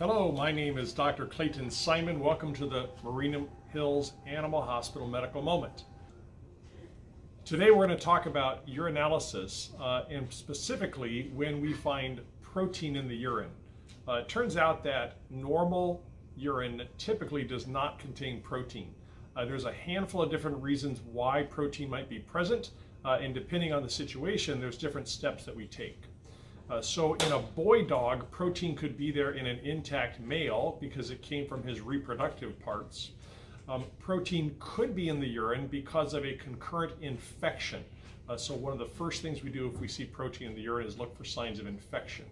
Hello, my name is Dr. Clayton Simon. Welcome to the Marina Hills Animal Hospital Medical Moment. Today we're going to talk about urinalysis uh, and specifically when we find protein in the urine. Uh, it turns out that normal urine typically does not contain protein. Uh, there's a handful of different reasons why protein might be present uh, and depending on the situation there's different steps that we take. Uh, so in a boy dog, protein could be there in an intact male because it came from his reproductive parts. Um, protein could be in the urine because of a concurrent infection. Uh, so one of the first things we do if we see protein in the urine is look for signs of infection.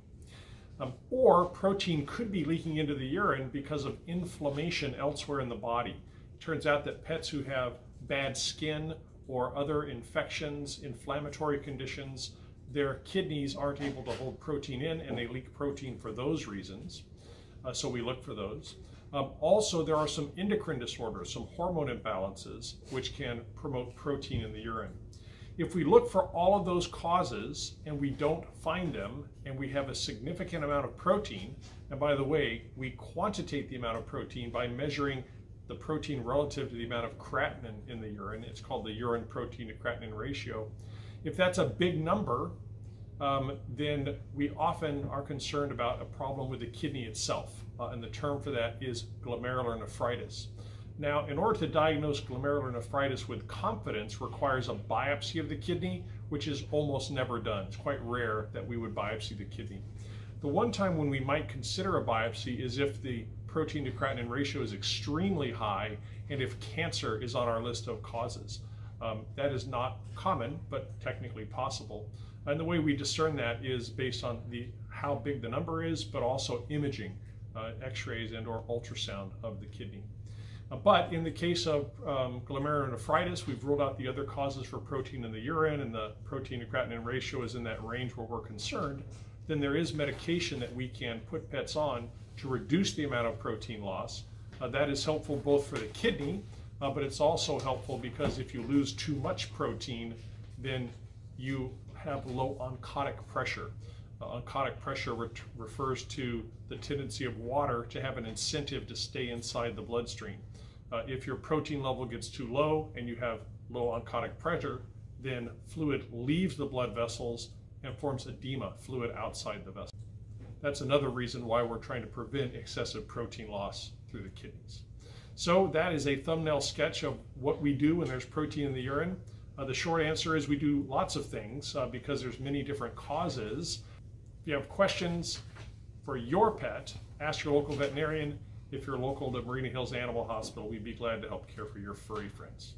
Um, or protein could be leaking into the urine because of inflammation elsewhere in the body. It turns out that pets who have bad skin or other infections, inflammatory conditions, their kidneys aren't able to hold protein in and they leak protein for those reasons. Uh, so we look for those. Um, also, there are some endocrine disorders, some hormone imbalances, which can promote protein in the urine. If we look for all of those causes and we don't find them and we have a significant amount of protein, and by the way, we quantitate the amount of protein by measuring the protein relative to the amount of creatinine in the urine. It's called the urine protein to creatinine ratio. If that's a big number, um, then we often are concerned about a problem with the kidney itself. Uh, and the term for that is glomerular nephritis. Now, in order to diagnose glomerular nephritis with confidence requires a biopsy of the kidney, which is almost never done. It's quite rare that we would biopsy the kidney. The one time when we might consider a biopsy is if the protein to creatinine ratio is extremely high and if cancer is on our list of causes. Um, that is not common, but technically possible. And the way we discern that is based on the how big the number is, but also imaging, uh, x-rays and or ultrasound of the kidney. Uh, but in the case of um, glomerulonephritis, we've ruled out the other causes for protein in the urine and the protein to creatinine ratio is in that range where we're concerned, then there is medication that we can put pets on to reduce the amount of protein loss. Uh, that is helpful both for the kidney, uh, but it's also helpful because if you lose too much protein, then you have low oncotic pressure. Uh, oncotic pressure re refers to the tendency of water to have an incentive to stay inside the bloodstream. Uh, if your protein level gets too low and you have low oncotic pressure, then fluid leaves the blood vessels and forms edema, fluid outside the vessel. That's another reason why we're trying to prevent excessive protein loss through the kidneys. So that is a thumbnail sketch of what we do when there's protein in the urine. Uh, the short answer is we do lots of things uh, because there's many different causes. If you have questions for your pet, ask your local veterinarian. If you're local to Marina Hills Animal Hospital, we'd be glad to help care for your furry friends.